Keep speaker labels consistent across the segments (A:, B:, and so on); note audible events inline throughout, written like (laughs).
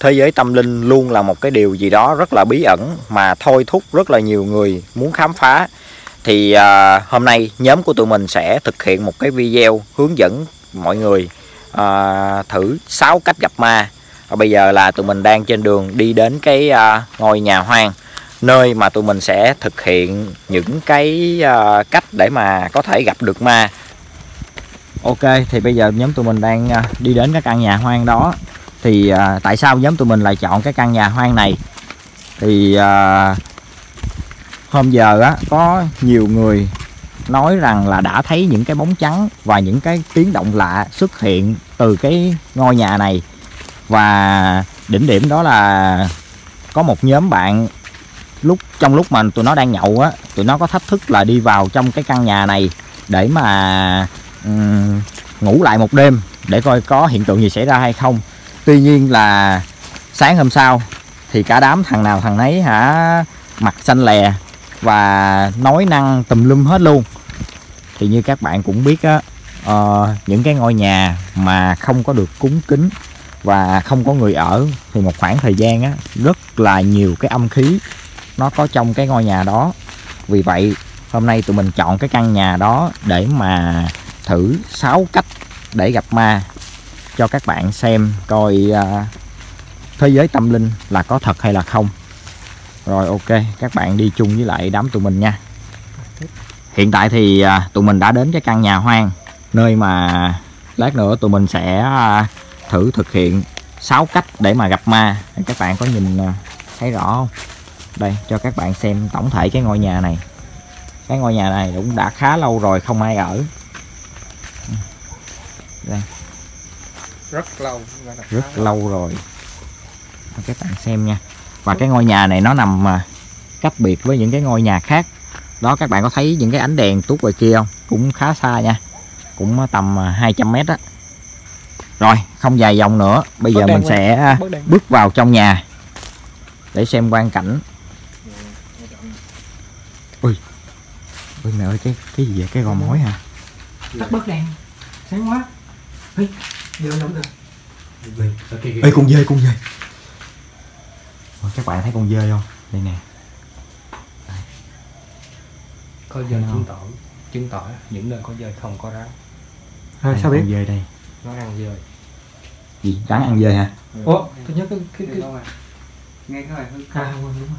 A: thế giới tâm linh luôn là một cái điều gì đó rất là bí ẩn mà thôi thúc rất là nhiều người muốn khám phá. Thì à, hôm nay nhóm của tụi mình sẽ thực hiện một cái video hướng dẫn mọi người à, thử 6 cách gặp ma. Và bây giờ là tụi mình đang trên đường đi đến cái à, ngôi nhà hoang nơi mà tụi mình sẽ thực hiện những cái à, cách để mà có thể gặp được ma. Ok thì bây giờ nhóm tụi mình đang à, đi đến cái căn nhà hoang đó thì à, tại sao nhóm tụi mình lại chọn cái căn nhà hoang này? Thì à, hôm giờ á có nhiều người nói rằng là đã thấy những cái bóng trắng và những cái tiếng động lạ xuất hiện từ cái ngôi nhà này. Và đỉnh điểm đó là có một nhóm bạn lúc trong lúc mà tụi nó đang nhậu á tụi nó có thách thức là đi vào trong cái căn nhà này để mà um, ngủ lại một đêm để coi có hiện tượng gì xảy ra hay không tuy nhiên là sáng hôm sau thì cả đám thằng nào thằng nấy hả mặt xanh lè và nói năng tùm lum hết luôn. Thì như các bạn cũng biết á uh, những cái ngôi nhà mà không có được cúng kính và không có người ở thì một khoảng thời gian á rất là nhiều cái âm khí nó có trong cái ngôi nhà đó. Vì vậy hôm nay tụi mình chọn cái căn nhà đó để mà thử sáu cách để gặp ma cho các bạn xem coi à, thế giới tâm linh là có thật hay là không. Rồi ok các bạn đi chung với lại đám tụi mình nha. Hiện tại thì à, tụi mình đã đến cái căn nhà hoang nơi mà lát nữa tụi mình sẽ à, thử thực hiện 6 cách để mà gặp ma. Các bạn có nhìn à, thấy rõ không? Đây cho các bạn xem tổng thể cái ngôi nhà này. Cái ngôi nhà này cũng đã khá lâu rồi không ai ở. Đây
B: rất lâu
A: rất lâu rồi. Các bạn xem nha. Và cái ngôi nhà này nó nằm à, cách biệt với những cái ngôi nhà khác. Đó các bạn có thấy những cái ánh đèn tút ngoài kia không? Cũng khá xa nha. Cũng tầm à, 200 mét á. Rồi không dài dòng nữa. Bây giờ
B: Bớt
A: mình sẽ à, bước vào trong nhà để xem quang cảnh. Ui ui mẹ ơi cái cái gì vậy? Cái gò mối hả?
B: Tắt bớt đèn. Sáng quá. Ê, được
A: ê con dơi con dơi Ôi, các bạn thấy con dơi không? Đây nè.
C: Có
A: Thấy
C: dơi
A: không?
C: chứng tỏ chứng tỏ những nơi có dơi không có rắn.
A: Đây,
B: sao biết?
A: con dơi đây.
C: Nó ăn dơi
A: gì? Rắn ăn dơi hả?
B: Ủa tôi nhớ cái cái cái
D: nghe cái bài hơi
B: à quên đúng rồi.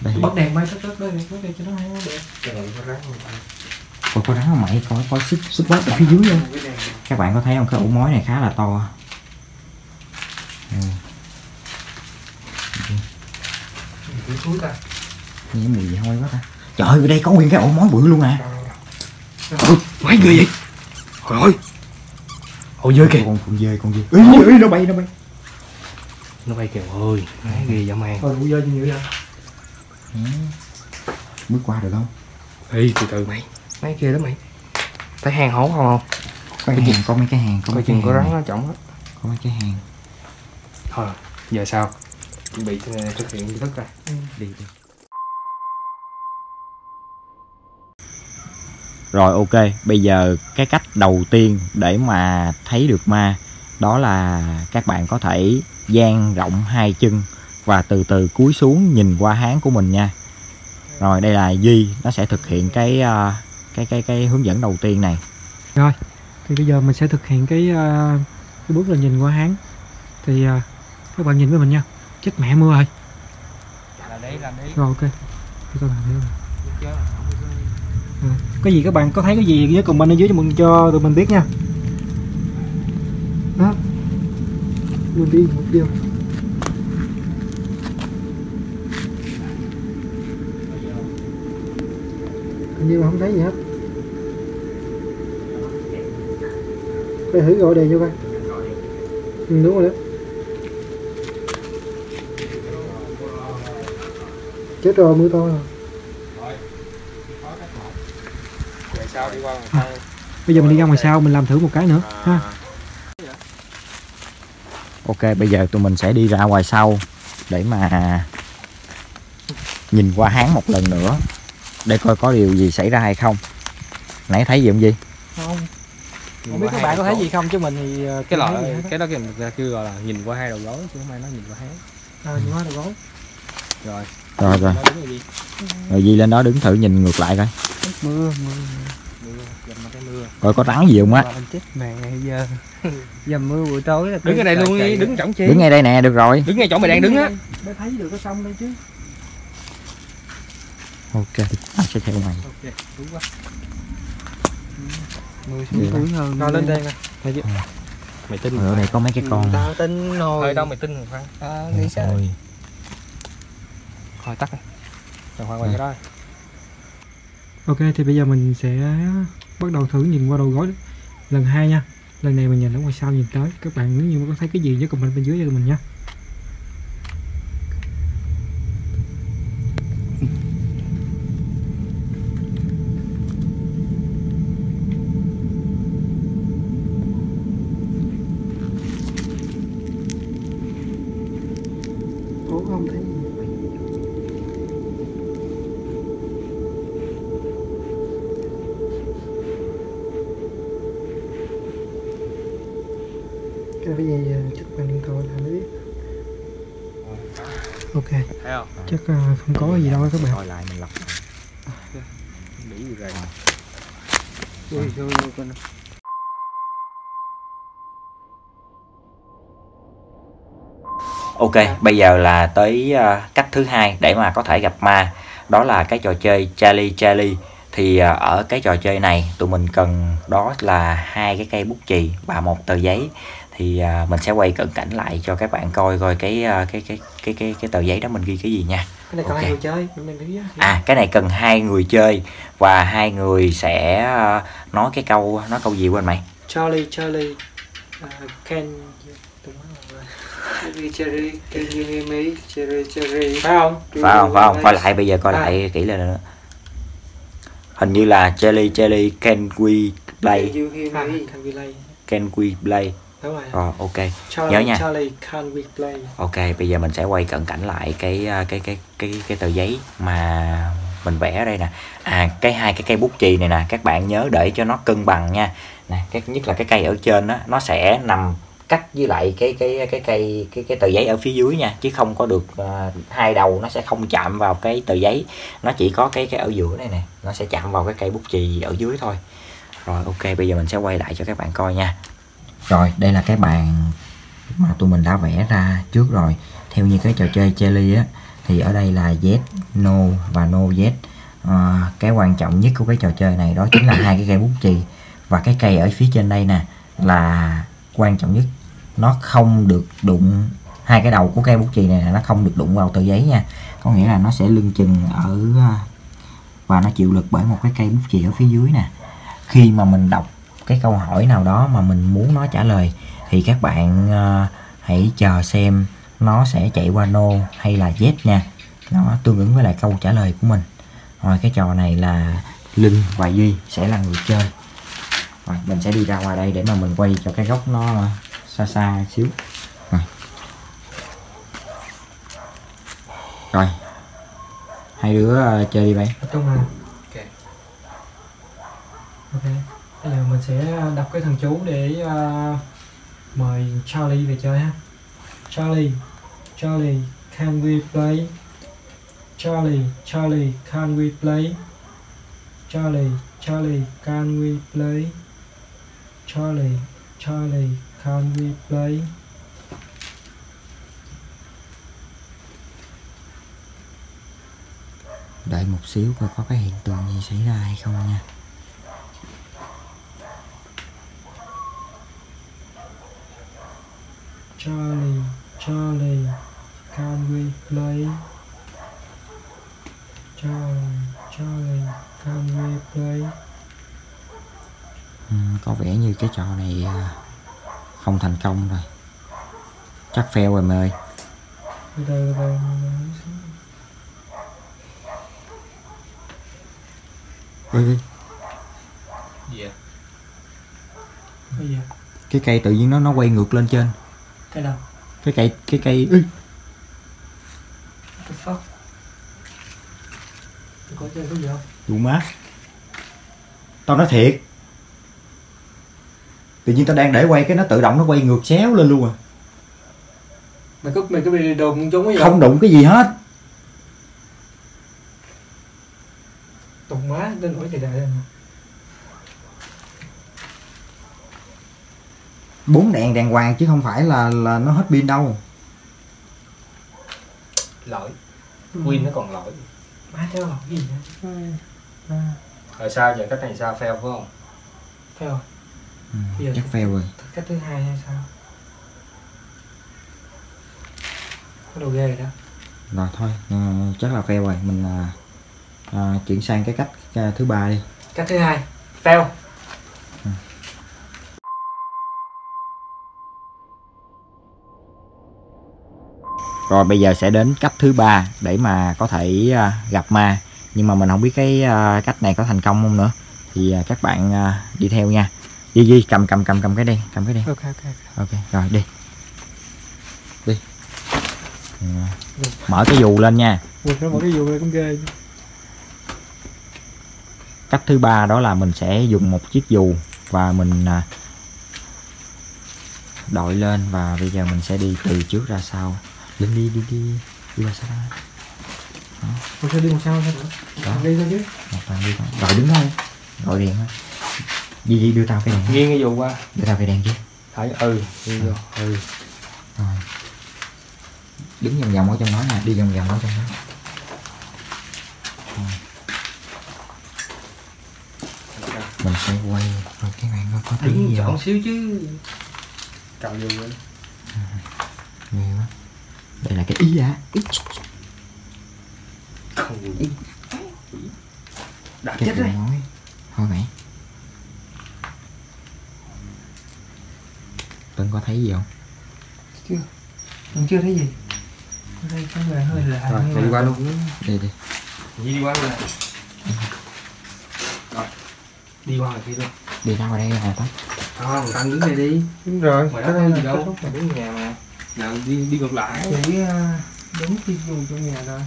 A: Đây.
B: Bật đèn bay tắt tắt đèn tắt đèn cho nó hay đẹp
C: cái này có rắn không
A: Ôi, có rắn không mày có có xích xích quát ở phía dưới
D: đèn
A: các bạn có thấy không? Cái ổ mối này khá là to. Ừ. nghe mùi gì hôi quá ta. Trời ơi ở đây có nguyên cái ổ mối bự luôn à.
C: Ôi mấy người vậy? Trời ơi. Ôi dơi kìa.
A: Con con dơi con dơi. Ui, ui, nó bay nó bay.
C: Nó bay kìa ôi mấy ghê dã man
B: rồi đủ dơ như vậy
A: Ừ. bước qua được không?
C: Ê từ từ mày mấy kia đó mày. Thấy hang hố không
A: có cái hàng có mấy cái hàng có mấy cái
C: chừng có
A: hàng.
C: rắn ở trong á.
A: Có mấy cái hàng.
C: Thôi giờ sao? Chuẩn bị ờ, thực hiện nghi thức ra
A: đi đi. Rồi ok. Bây giờ cái cách đầu tiên để mà thấy được ma đó là các bạn có thể dang rộng hai chân và từ từ cúi xuống nhìn qua háng của mình nha. Rồi đây là duy. Nó sẽ thực hiện cái à, cái cái cái hướng dẫn đầu tiên này.
B: Rồi, thì bây giờ mình sẽ thực hiện cái ờ, cái bước là nhìn qua háng thì ờ, các bạn nhìn với mình nha. Chết mẹ mưa rồi
C: là là
B: rồi ok. Các bạn làm có gì các bạn có thấy cái gì với comment ở dưới cho mình cho tụi mình biết nha. Đó. Mình đi một điều. Hình như mà không thấy gì hết. Phải thử gọi đèn cho coi ừ, đúng rồi đó. Chết rồi mưa to rồi.
C: Sau
B: bây giờ mình đi ra ngoài sau mình làm thử một cái nữa ha.
A: Ok bây giờ tụi mình sẽ đi ra ngoài sau để mà nhìn qua háng một lần nữa để coi có điều gì xảy ra hay không. Nãy thấy gì không gì
B: không biết các bạn có thấy gì không? Chứ mình thì ờ,
C: cái loại
B: gì hết á.
C: cái đó thực ra kêu gọi là nhìn qua hai đầu gối chứ không ai nói nhìn qua háng
B: Ờ, nhìn qua đầu gối.
C: Rồi.
A: Rồi rồi.
C: Gì?
A: Rồi Di lên đó đứng thử nhìn ngược lại coi.
B: Mưa mưa
A: coi có rắn gì không á?
B: Chết mẹ giờ dầm mưa buổi tối là
C: đứng ở đây luôn đi đứng chổng chi.
A: Đứng ngay đây nè được rồi.
C: Đứng ngay chỗ mày đang đứng á.
B: Mới thấy được cái sông đây chứ.
A: Ok sẽ theo mày
C: ok đúng quá
B: mưa
A: xuống
B: xuống
A: túi
B: hơn
C: rồi lên đây nè thấy chưa mày tin
A: ở đây có mấy cái con.
B: Tao tin
C: thôi
B: rồi
C: đâu mày tin khoan?
B: À, nghĩ sao?
A: Ôi,
C: thôi tắt đi. Rồi khoan quay cái đó
B: ok thì bây giờ mình sẽ bắt đầu thử nhìn qua đầu gối lần hai nha. Lần này mình nhìn ở ngoài sau nhìn tới. Các bạn nếu như mà có thấy cái gì nhớ comment bên dưới cho mình nha Gì cái bây giờ chắc bạn điện thoại là biết. Ok.
C: Thấy không?
B: Chắc ờ, không có gì đâu các bạn.
A: Coi lại mình lọc.
C: Bị gì rồi
B: ui ui ui
A: Ok, bây giờ là tới ờ, cách thứ hai để mà có thể gặp ma. Đó là cái trò chơi Charlie Charlie. Thì ờ, ở cái trò chơi này tụi mình cần đó là hai cái cây bút chì và một tờ giấy. Thì ờ, mình sẽ quay cận cảnh lại cho các bạn coi coi cái cái cái cái cái cái tờ giấy đó mình ghi cái gì nha.
B: cái này có
A: Ok.
B: hai người chơi mình.
A: À, cái này cần hai người chơi và hai người sẽ nói cái câu nói câu gì quên mày.
B: Charlie Charlie uh, can Cherry Cherry Cherry Cherry phải không?
A: Phải không? Phải không? Coi lại bây giờ coi lại kỹ lên nữa. Hình như là Charlie Charlie can we play.
B: Can we play. Đúng rồi.
A: Rồi ok.
B: Charlie
A: nhớ nha.
B: Charlie can we play.
A: Ok bây giờ mình sẽ quay cận cảnh lại cái ờ, cái cái cái cái tờ giấy mà mình vẽ ở đây nè. À cái hai cái cây bút chì này nè các bạn nhớ để cho nó cân bằng nha. Nè cái nhất là cái cây ở trên đó nó sẽ nằm cách với lại cái cái cái cây cái cái tờ giấy ở phía dưới nha chứ không có được uh, hai đầu nó sẽ không chạm vào cái tờ giấy. Nó chỉ có cái cái ở giữa này nè nó sẽ chạm vào cái cây bút chì ở dưới thôi. Rồi ok bây giờ mình sẽ quay lại cho các bạn coi nha. Rồi đây là cái bàn mà tụi mình đã vẽ ra trước rồi. Theo như cái trò chơi Jelly á thì ở đây là Z, No và No Z. À, cái quan trọng nhất của cái trò chơi này đó chính là hai cái cây bút chì. Và cái cây ở phía trên đây nè là quan trọng nhất nó không được đụng hai cái đầu của cây bút chì này nó không được đụng vào tờ giấy nha. Có nghĩa là nó sẽ lưng chừng ở à, và nó chịu lực bởi một cái cây bút chì ở phía dưới nè. Khi mà mình đọc cái câu hỏi nào đó mà mình muốn nó trả lời thì các bạn uh, hãy chờ xem nó sẽ chạy qua no hay là yes nha. Nó tương ứng với lại câu trả lời của mình. Rồi cái trò này là linh và duy sẽ là người chơi. Rồi mình sẽ đi ra ngoài đây để mà mình quay cho cái góc nó à, xa xa xíu. Rồi rồi. Hai đứa ờ, chơi đi bay
B: trong này
C: Ok.
B: ok. Bây giờ mình sẽ đọc cái thần chú để uh, mời Charlie về chơi ha. Charlie. Charlie can we play? Charlie Charlie can we play? Charlie Charlie can we play? Charlie Charlie can we play?
A: Đợi một xíu coi có cái hiện tượng gì xảy ra hay không nha.
B: Charlie Charlie can we play? Charlie Charlie can we play?
A: Ừ, có vẻ như cái trò này à, không thành công rồi. Chắc fail rồi mày ơi
B: bây giờ
A: cái cây tự nhiên nó nó quay ngược lên trên.
B: Cái đâu?
A: Cái cây cái cây Ui,
B: cái fuck có chơi cái gì không?
A: Đủ má. Tao nói thiệt tự nhiên tao đang để quay cái nó tự động nó quay ngược xéo lên luôn à.
B: Mày có mày có bị đụng trúng cái gì
A: không đụng cái gì hết.
B: Đụng má đến nỗi trời trời
A: bốn đèn đàng hoàng chứ không phải là là nó hết pin đâu.
C: Lỗi. Win nó còn lỗi.
B: Má theo lọc gì nữa
C: Rồi sao giờ cách này sao? Fail phải không?
B: theo rồi
A: ừ,
B: Bây
A: chắc fail rồi.
B: cách thứ hai hay sao? Có đồ ghê rồi đó.
A: Rồi thôi ờ, chắc là fail rồi. Mình à, à, chuyển sang cái cách à, thứ ba đi.
B: Cách thứ hai fail.
A: Rồi bây giờ sẽ đến cách thứ ba để mà có thể à, gặp ma. Nhưng mà mình không biết cái à, cách này có thành công không nữa. Thì à, các bạn à, đi theo nha Di Di cầm cầm cầm cầm cái đen cầm cái đen
B: ok ok
A: ok. Rồi đi. Đi. Mở cái dù lên nha.
B: Mở cái dù này cũng ghê
A: cách thứ ba đó là mình sẽ dùng một chiếc dù và mình à, đội lên và bây giờ mình sẽ đi từ trước ra sau. Lên đi đi đi đi ra sau
B: Ủa sao đi một sao nữa
A: Đó.
B: đi thôi chứ.
A: Một thằng đi thôi. Rồi đứng thôi. Đội đèn thôi Di Di đưa tao cái đèn
C: Nghiêng cái dù qua.
A: Đưa tao cái đèn chứ
C: Thấy ừ đi vô ừ.
A: Rồi. Đứng vòng vòng ở trong đó nè đi vòng vòng ở trong đó. Rồi. mình sẽ quay rồi cái này nó có tí
C: Đứng
A: gì không?
C: xíu chứ. Cầm dù lên
A: Ghê quá. đây là cái ý á. Ý.
C: Không. Đã
A: cái
C: chết rồi.
A: nói thôi mày Tuấn có thấy gì không?
B: Mình chưa thấy gì. Ở đây có vẻ hơi lạ
C: Rồi đi
B: mà-
C: qua luôn.
A: Đi đi.
C: Di đi qua luôn Rồi. Đi qua ngoài kia luôn.
A: Đi ra ngoài đây hả Tuấn
C: Không, anh đứng đây đi.
B: Đúng rồi
C: Ngoài
B: cái
C: đó
B: đây
C: có
B: là
C: gì đâu. Mày đứng nhà mà. Nào đi đi ngược lại.
B: Chỉ à, đúng cái dù trong nhà rồi.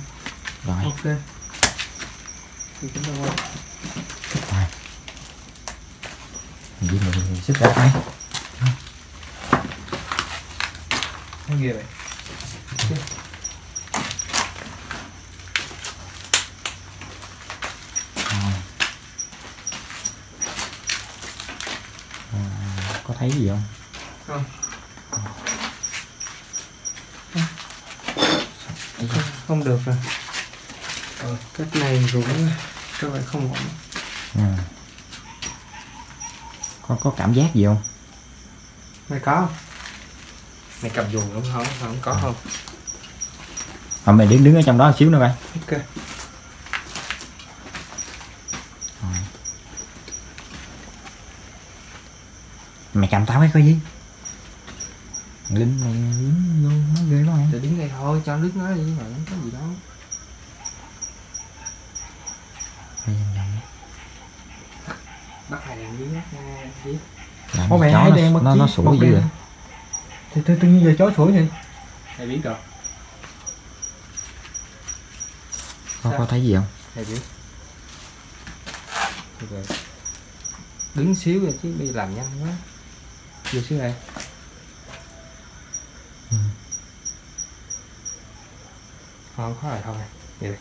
A: Rồi.
B: Ok. Thì chúng ta quay
A: Di mình sức ra tay
B: vậy
A: Rồi. À, có thấy gì không
B: Không. Không được rồi ờ, cách này cũng có vẻ không ổn
A: ừ. có có cảm giác gì không
B: mày có không?
C: Mày cầm dù đúng không? Không có không?
A: Ờ, mày đứng đứng ở trong đó một xíu nữa coi.
B: Ok.
A: Mày cầm tao cái gì? Linh mày lính vô nó ghê lắm
C: Để đứng đây thôi, cho nước nó đi mà không có gì đâu.
A: Mày vòng đi.
C: Bắt hai đèn dưới mắt nha
A: gì
B: vẻ
A: chó
B: hai
A: nó,
B: đèn một
A: nó, nó sủa
B: một
A: dữ vậy
B: thì tự tự nhiên giờ chó sủa vậy.
C: Hay biết rồi.
A: Có, có thấy gì không?
C: Hay biết. Rồi. Đứng xíu rồi chứ giờ làm nhanh quá. Vô xíu này
A: Ừ.
C: Không có rồi thôi.
A: Chứ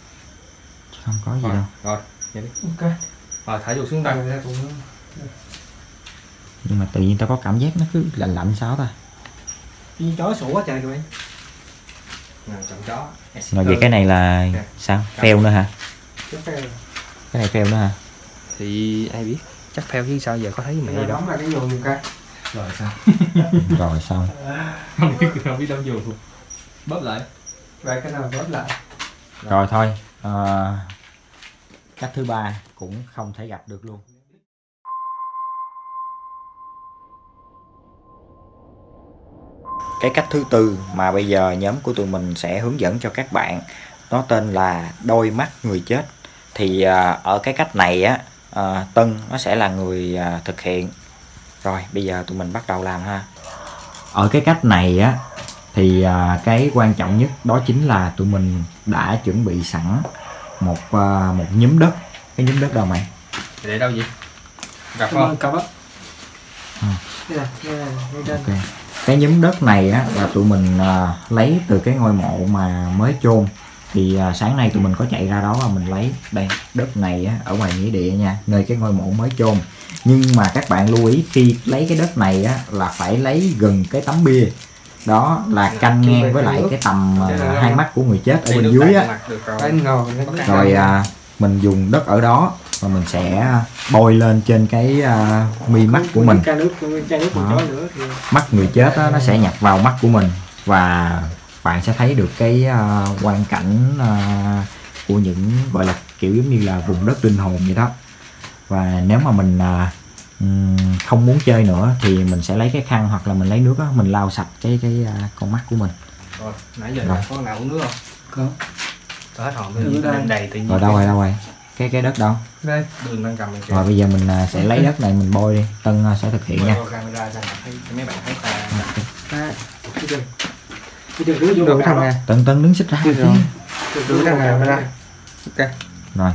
A: không có gì
C: Rồi,
A: đâu.
C: rồi, vậy đi.
B: Ok.
C: Rồi, thả dù xuống đây.
A: Nhưng mà tự nhiên tao có cảm giác nó cứ lạnh lạnh sao ta
B: như chó sủa quá trời rồi
C: chó.
A: Rồi vậy cái này là
C: Nè.
A: sao? Fail nữa hả?
B: Phèo
A: cái này fail nữa hả?
C: Thì ai biết? Chắc theo chứ sao giờ có thấy
B: rồi
C: gì đâu.
B: đóng lại cái dù một cái.
C: Rồi sao? (laughs)
A: Rồi xong. (laughs)
C: Không biết không biết đâu dù Bóp lại.
B: Vậy cái nào bớt lại?
A: Rồi thôi. À, cách thứ ba cũng không thể gặp được luôn cái cách thứ tư mà bây giờ nhóm của tụi mình sẽ hướng dẫn cho các bạn nó tên là đôi mắt người chết. Thì à, ở cái cách này á à, Tân nó sẽ là người à, thực hiện. Rồi bây giờ tụi mình bắt đầu làm ha. Ở cái cách này á thì à, cái quan trọng nhất đó chính là tụi mình đã chuẩn bị sẵn một à, một nhúm đất. Cái nhúm đất đâu mày?
C: Để đâu vậy? Gặp
B: cảm ơn
C: không?
B: cặp á. Đây nè đây nè ngay trên.
A: Ok cái nhúm đất này á là tụi mình à, lấy từ cái ngôi mộ mà mới chôn. Thì à, sáng nay tụi mình có chạy ra đó và mình lấy đây đất này á, ở ngoài nghĩa địa nha nơi cái ngôi mộ mới chôn. Nhưng mà các bạn lưu ý khi lấy cái đất này á là phải lấy gần cái tấm bia. Đó là canh ngang với lại cái tầm à, hai mắt của người chết ở bên dưới á. rồi. À, mình dùng đất ở đó và mình sẽ bôi lên trên cái à, mi mắt của mình
B: nước nước
A: Đó.
B: nữa thì
A: mắt người chết á, nó sẽ nhập vào mắt của mình và bạn sẽ thấy được cái à, quang cảnh à, của những gọi là kiểu giống như là vùng đất linh hồn vậy đó và nếu mà mình ừm, không muốn chơi nữa thì mình sẽ lấy cái khăn hoặc là mình lấy nước á, mình lau sạch cái cái à, con mắt của mình
C: Rồi, nãy giờ
A: Rồi.
C: có nào uống nước không?
B: có
C: hết hồn đầy tự nhiên.
A: rồi đâu rồi đâu rồi cái cái đất đâu
B: đây
C: Đường đang cầm kìa.
A: rồi bây giờ mình à, sẽ lấy đất này mình bôi đi tân à, sẽ thực hiện nha
B: bầu
C: thằng
B: đó.
A: tân tân đứng xích ra
C: rồi.
B: Rưới
C: thằng nào ra. Ok.
A: rồi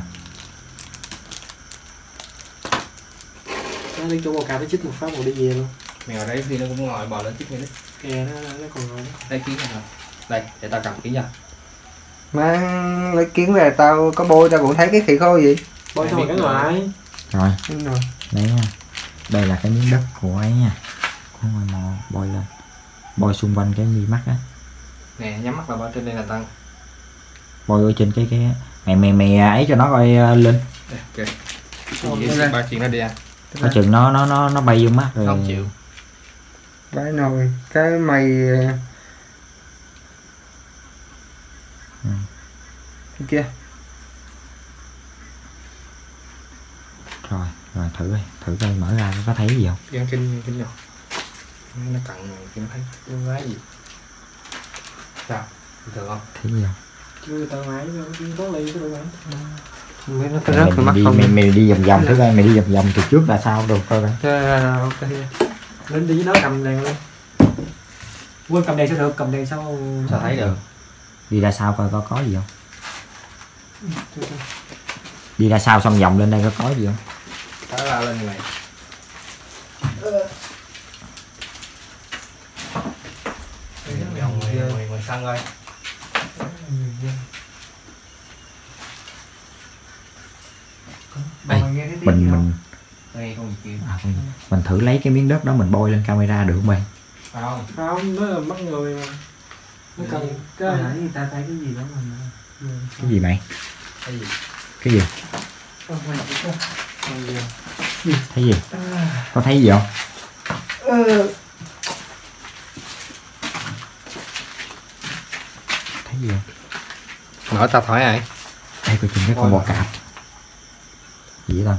B: nó đi chỗ bầu cào nó chích một phát một đi về luôn
C: Mèo đấy thì nó cũng ngồi bò lên trước ngay đấy.
B: kè nó nó còn ngồi.
C: Đây kiến này. Đây, để tao cầm kiến cho.
E: Má lấy kiến về tao có bôi tao cũng thấy cái khỉ khô gì
B: bôi xong cái lại
A: rồi
E: Đúng rồi.
A: đấy nha đây là cái miếng đất của ấy nha của ngôi mộ bôi lên bôi xung quanh cái mi mắt á
C: Nè, nhắm mắt là bao trên đây là tăng.
A: bôi ở trên cái cái mày mày mày ấy cho nó coi ờ, lên
C: Đây, ok. Cái ba chuyện nó đi ăn.
A: có chừng nó nó nó nó bay vô mắt rồi
C: Không chịu.
E: Vãi nồi cái mày
A: Ừ.
E: Cái kia
A: rồi rồi thử coi thử coi mở ra có thấy gì không
C: Ăn kinh, kinh nhau. Nó cặn rồi, kinh thấy. Cái gái gì? Sao? Thường không?
A: thấy gì không
B: chưa tao máy nó có ly cái đồ bán
E: Không biết nó có
A: mày,
E: rớt mắt
A: đi,
E: không
A: mày, mày đi vòng vòng thử coi mày đi vòng vòng từ trước là sao được coi coi
E: ok
B: lên đi với nó cầm đèn lên quên cầm đèn sao được cầm đèn sao
C: Sao thấy được?
A: Đi ra sau coi có có gì không đi ra sau xong vòng lên đây có có gì không
C: Thả ra lên này. Vòng ngoài, ngoài, ngoài sân coi.
E: Tiếng
A: mình mình à, mình thử lấy cái miếng đất đó mình bôi lên camera được không mày
C: Phải không?
B: không nó là mắt người mà nó cần
E: không?
B: cái
E: Hồi nãy người ta thấy cái gì đó mà
A: cái gì mày?
C: Cái gì?
A: cái gì?
E: Không cái
A: thấy gì? Có thấy gì không? Thấy gì không?
C: Nói tao hỏi ai?
A: đây coi chừng cái con bò cạp. Gì vậy ta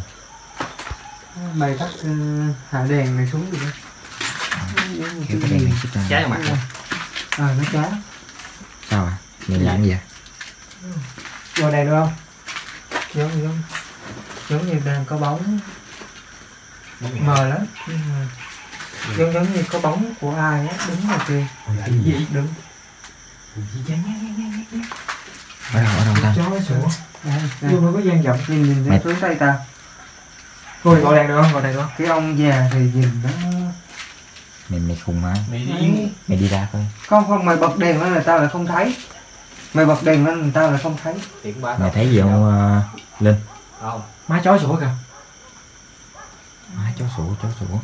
E: Mày tắt ờ, hạ đèn này xuống rồi đó
A: kéo cái đèn này ra.
C: Trái vào mặt. Nè.
E: Ờ nó chá
A: sao à? Mày làm gì vậy?
B: Ngồi đèn được không?
E: Giống giống giống như đang có bóng. Mờ lắm. Nhưng mà giống giống như có bóng của ai á đứng ở kia.
A: Cái gì
E: đứng.
A: Ở đâu ở đâu ta?
B: Chó sủa
E: đây, đây.
B: vô có gian rộng
E: nhìn nhìn xuống tay ta.
B: Ngồi ngồi đèn được không? Ngồi đèn được không?
E: Cái ông già thì nhìn nó
A: mày mày khùng hả
C: Mày đi.
A: mày đi. Ra coi.
E: Không không mày bật đèn lên là tao lại không thấy. Mày bật đèn lên là tao lại không thấy.
A: Mày thấy gì không ờ, linh?
C: Không.
B: má chó sủa kìa.
A: Má chó sủa chó sủa.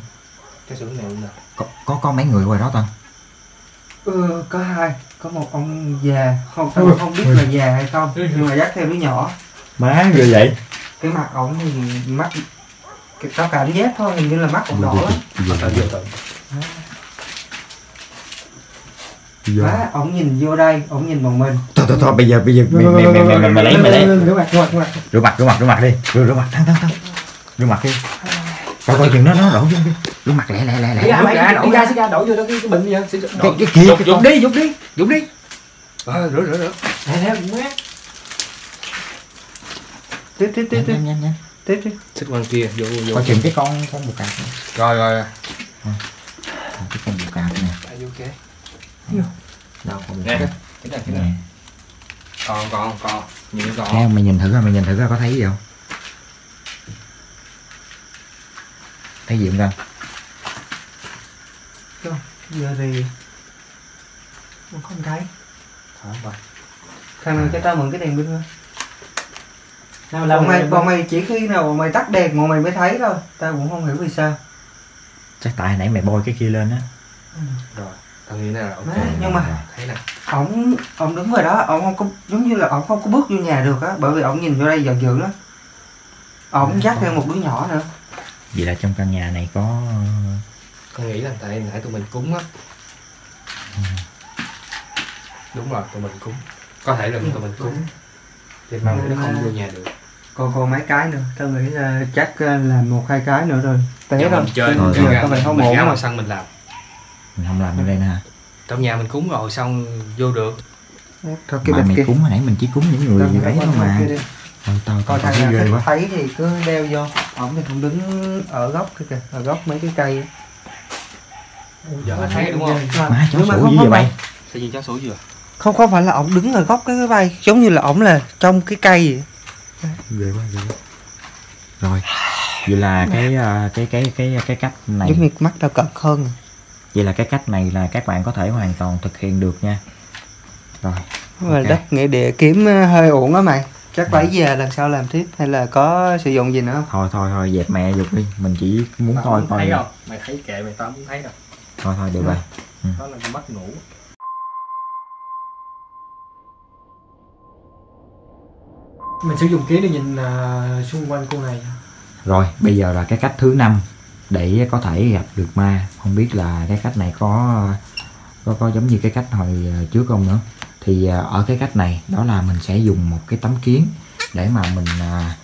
C: Cái sữa này nè.
A: có có có mấy người ngoài đó ta?
E: Ừ, có hai có một ông già. Không tao không biết là già hay không nhưng mà dắt theo đứa nhỏ.
A: Má người vậy?
E: Cái mặt ổng thì mắt cái- tao cảm giác thôi hình như là mắt ổng đỏ lắm
C: Tự.
E: má ổng nhìn vô đây ổng nhìn bằng mình
A: thôi thôi thôi bây giờ bây giờ mày mày mày mày, mày, mày lấy mày lấy
B: rửa mặt rửa mặt rửa mặt
A: rửa mặt rửa mặt đi rửa rửa mặt thắng thắng thắng rửa mặt đi coi coi chừng nó nó đổ vô đi rửa mặt lẹ lẹ lẹ lẹ
B: mày ra đổ ra ra đổ vô đó cái cái bình vậy
A: cái cái kia cái con
C: đi, dục đi. Dục đi. Ờ, rửa rửa rửa.
B: nè nè mát
E: tiếp tiếp tiếp tiếp
A: nhanh nhanh
E: tiếp tiếp
C: Xích quanh kia, vô vô.
A: coi chừng cái con con bù cạp.
C: Rồi rồi. Rồi.
A: cái con bù cạp này
C: À, vô ok.
A: đâu con bù
C: Nè.
A: cạp
C: Cái này cái này.
A: nè
C: Còn còn còn. Nhiều còn.
A: Thấy không? mày nhìn thử coi mày nhìn thử coi có thấy gì không thấy gì không ta
E: giờ thì cũng không thấy
C: Hả bà?
E: thằng nào cho tao mượn cái đèn pin thôi
B: nào là
E: bọn mày bọn mày chỉ khi nào bọn mày tắt đèn bọn mày mới thấy thôi tao cũng không hiểu vì sao
A: chắc tại nãy mày bôi cái kia lên á
C: Rồi, tao nghĩ là ok.
E: Má, nhưng mà
C: thấy nè.
E: ổng ổng đứng rồi đó ổng không có giống như là ổng không có bước vô nhà được á bởi vì ổng nhìn vô đây giận dữ lắm ổng dắt theo một đứa nhỏ nữa
A: vậy là trong căn nhà này có
C: Con nghĩ là tại nãy tụi mình cúng á. Đúng rồi, tụi mình cúng. Có thể là tụi mình cúng. Thì mà nó không vô nhà được.
E: còn còn mấy cái nữa tao nghĩ là chắc là một hai cái nữa rồi
C: Giờ
E: rồi
C: mình chơi,
A: Thôi,
C: mình
A: thôi.
E: Các bạn không
C: mình áo
E: mà.
C: mà xăng mình làm.
A: mình không làm bên đây nè
C: Trong nhà mình cúng rồi xong vô được.
E: thôi cái
A: mà mày
E: kia
A: cúng hồi nãy mình chỉ cúng những người ấy thôi mà
E: kia
A: thôi tao
E: coi thằng
A: thấy ghê
E: nào
A: quá
E: thấy thì cứ đeo vô ổng thì không đứng ở góc cái kìa ở góc mấy cái cây á.
C: Giờ thấy đúng không?
E: Mà-
A: má chó
E: nhưng mà
A: sủa
E: không-
A: gì
E: không
A: vậy mày
C: Tự nhiên chó sủa vừa.
E: không không phải là ổng đứng ở góc cái cái bay giống như là ổng là trong cái cây vậy
A: ghê quá ghê quá rồi vậy là cái ờ, cái cái cái cái cách này
E: giống như mắt tao cận hơn.
A: Vậy là cái cách này là các bạn có thể hoàn toàn thực hiện được nha. Rồi
E: mà
A: Ok.
E: đất nghĩa địa kiếm ờ, hơi uổng á mày. Chắc lấy về lần sau làm tiếp? Hay là có sử dụng gì nữa không?
A: Thôi thôi thôi dẹp mẹ dục đi. Mình chỉ muốn
C: Tao
A: coi
C: không
A: coi.
C: thấy đâu. Mày thấy kệ mày tao không thấy đâu.
A: thôi thôi được rồi.
C: Đó là con mắt ngủ.
B: mình sử dụng kiến để nhìn à, xung quanh cô này
A: rồi bây giờ là cái cách thứ năm để có thể gặp được ma. Không biết là cái cách này có có có giống như cái cách hồi ờ, trước không nữa. Thì ờ, ở cái cách này đó là mình sẽ dùng một cái tấm kiến để mà mình à,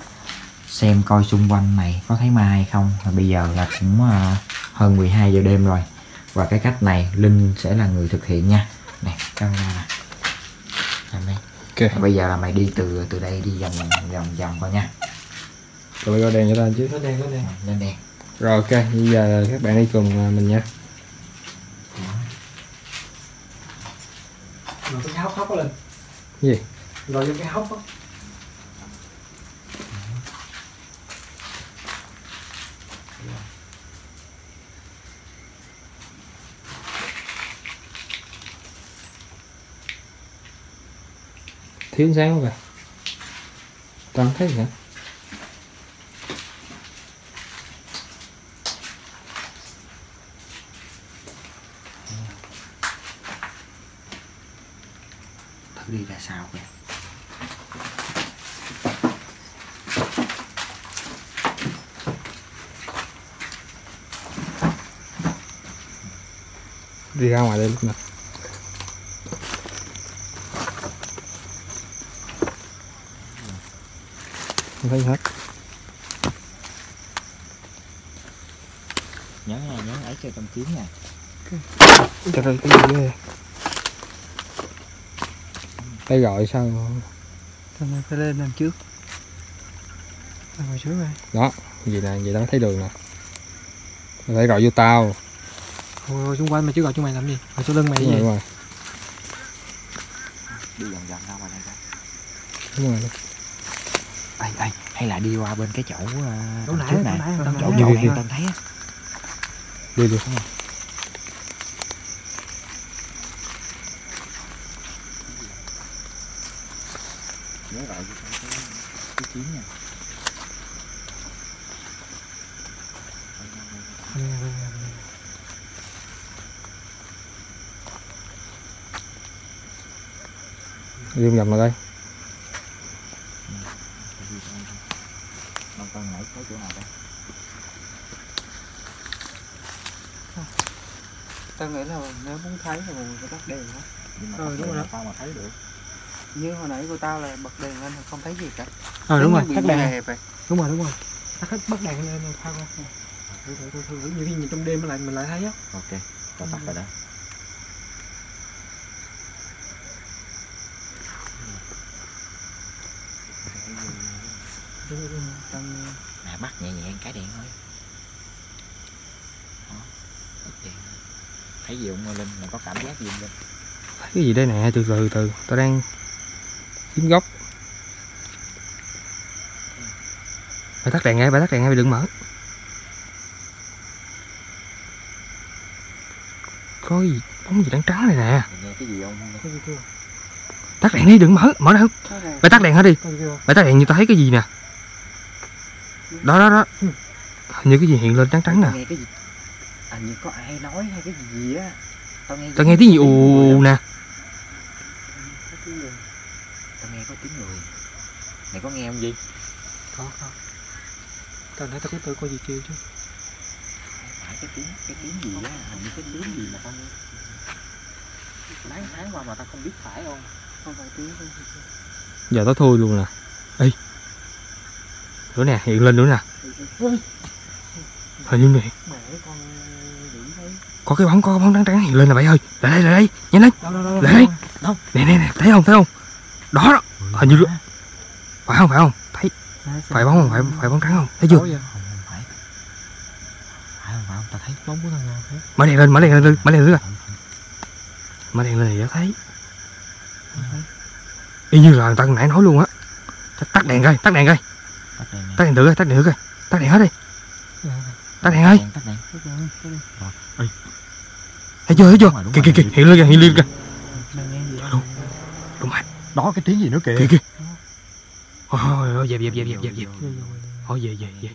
A: xem coi xung quanh này có thấy ma hay không. Và bây giờ là cũng hơn 12 giờ đêm rồi. Và cái cách này Linh sẽ là người thực hiện nha. Nè camera nè. Làm đây.
C: Ok.
A: bây giờ là mày đi từ từ đây đi vòng vòng vòng vòng coi nha
C: Tụi bay đèn cho tao chứ.
B: nó đen nó đen
A: lên đèn
C: Rồi ok, bây giờ các bạn đi cùng à, mình nha.
B: rồi cái hốc hốc lên
C: Gì?
B: rồi vô cái hốc á
C: Thiếu sáng không vậy? Tao không thấy gì hả?
A: thử đi ra sao kìa
C: Đi ra ngoài đây lúc nào. Không thấy hết.
A: nhớ nha nhớ ấy cho cầm kiếm nha
C: Trời ơi, cái gì ghê. Tay gọi sao?
E: tao phải lên làm trước Làm ngồi trước rồi
C: Đó, gì nè, vậy đó thấy đường nè. Mày phải gọi vô tao.
B: Ôi, ôi, xung quanh mày chứ gọi chúng mày làm gì ở sau lưng mày
C: Đúng
B: gì
C: rồi, đúng rồi.
A: đi vòng vòng ra ngoài này coi
C: Đúng rồi.
A: ai ai hay là đi qua bên cái chỗ uh,
B: chỗ nãy
A: trước
B: chỗ
A: nè chỗ chỗ
C: đi.
A: tao thấy á
C: Đi đi.
A: nhớ gọi vô cái cái kiếm nha
C: Vòng vòng vào đây.
E: tao nghĩ là nếu muốn thấy thì mình phải tắt đèn á.
A: Nhưng mà
E: Ừ, đúng rồi đó.
A: sao mà thấy được.
E: Như hồi nãy của tao là bật đèn lên thì không thấy gì cả.
B: Ờ đúng rồi
E: như
B: tắt đèn.
E: hẹp vậy
B: đúng rồi đúng rồi. Tắt hết bắt đèn lên pha coi thử thử thử thử nhiều khi nhìn trong đêm lại mình lại thấy á.
A: Ok tao tắt rồi đó à bắt nhẹ nhẹ cái đèn thôi. Đó thấy gì không linh? Mình có cảm giác gì không? Linh
C: Cái gì đây nè, từ từ từ. Tao đang kiếm góc. Phải tắt đèn ngay, phải tắt đèn ngay, mày đừng mở. có gì bóng gì trắng trắng này nè?
A: Nghe cái gì không?
C: Tắt đèn đi đừng mở. Mở
E: này,
C: mày tắt đèn. Hết đi. Mày tắt đèn như tao thấy cái gì nè đó đó đó. Hình như cái gì hiện lên trắng trắng nè.
A: Tao nghe cái gì? À như có ai nói hay cái gì á? Tao nghe
C: tao nghe tiếng gì? ù ù nè.
A: Tao nghe có tiếng người. Mày có nghe không gì
E: Có, có. Tao nãy tao cứ tưởng có gì kêu chứ.
A: phải cái tiếng cái tiếng gì á? Hình như cái tiếng gì mà tao nghe. Tháng tháng qua mà tao không biết phải không?
E: Không phải tiếng không
C: giờ tao thôi luôn nè. Ê nữa nè hiện lên nữa nè. Hình như này có cái bóng có cái bóng trắng trắng hiện lên nè bạn ơi. Lại đây lại đây nhanh lên. Lại đây. nè nè nè thấy không thấy không? Đó đó. Hình như phải không phải không? Thấy.
E: Phải,
C: bóng không phải phải bóng trắng không? Thấy chưa?
E: vậy?
C: mở đèn lên mở đèn lên mở đèn lên mở đèn lên thì thấy. Y như là người ta nãy nói luôn á. Tắt đèn coi tắt đèn coi
A: tắt đèn
C: thử coi tắt đèn thử coi tắt đèn hết đi. Tắt đèn ơi
E: gì?
C: thấy chưa thấy chưa?
A: Đúng đúng
C: kìa kìa kìa hiện lên kìa hiện lên kìa? Đâu? đúng. Rồi.
A: Đó cái tiếng gì nữa kìa?
C: Kìa kìa ôi ôi ôi dẹp dẹp dẹp dẹp dẹp thôi về về về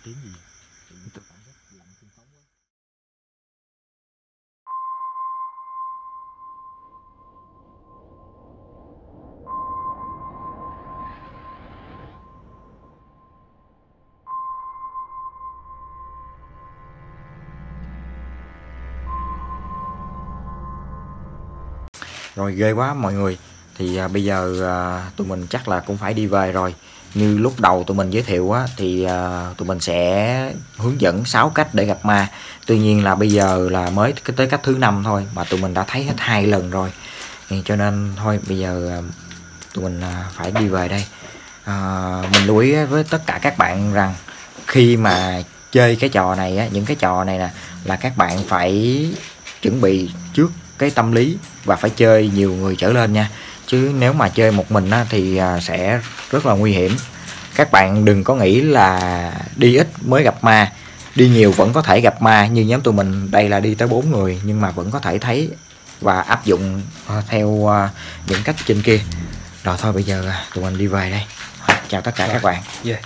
A: rồi ghê quá mọi người. Thì à, bây giờ à, tụi mình chắc là cũng phải đi về rồi. Như lúc đầu tụi mình giới thiệu á thì à, tụi mình sẽ hướng dẫn 6 cách để gặp ma. Tuy nhiên là bây giờ là mới tới cách thứ năm thôi mà tụi mình đã thấy hết hai lần rồi. Thì cho nên thôi bây giờ à, tụi mình à, phải đi về đây. À, mình lưu ý với tất cả các bạn rằng khi mà chơi cái trò này á những cái trò này nè là các bạn phải chuẩn bị cái tâm lý và phải chơi nhiều người trở lên nha. Chứ nếu mà chơi một mình á, thì à, sẽ rất là nguy hiểm. Các bạn đừng có nghĩ là đi ít mới gặp ma. Đi nhiều vẫn có thể gặp ma như nhóm tụi mình. Đây là đi tới bốn người nhưng mà vẫn có thể thấy và áp dụng à, theo à, những cách trên kia. Rồi thôi bây giờ tụi mình đi về đây. Chào tất cả các bạn.
C: Về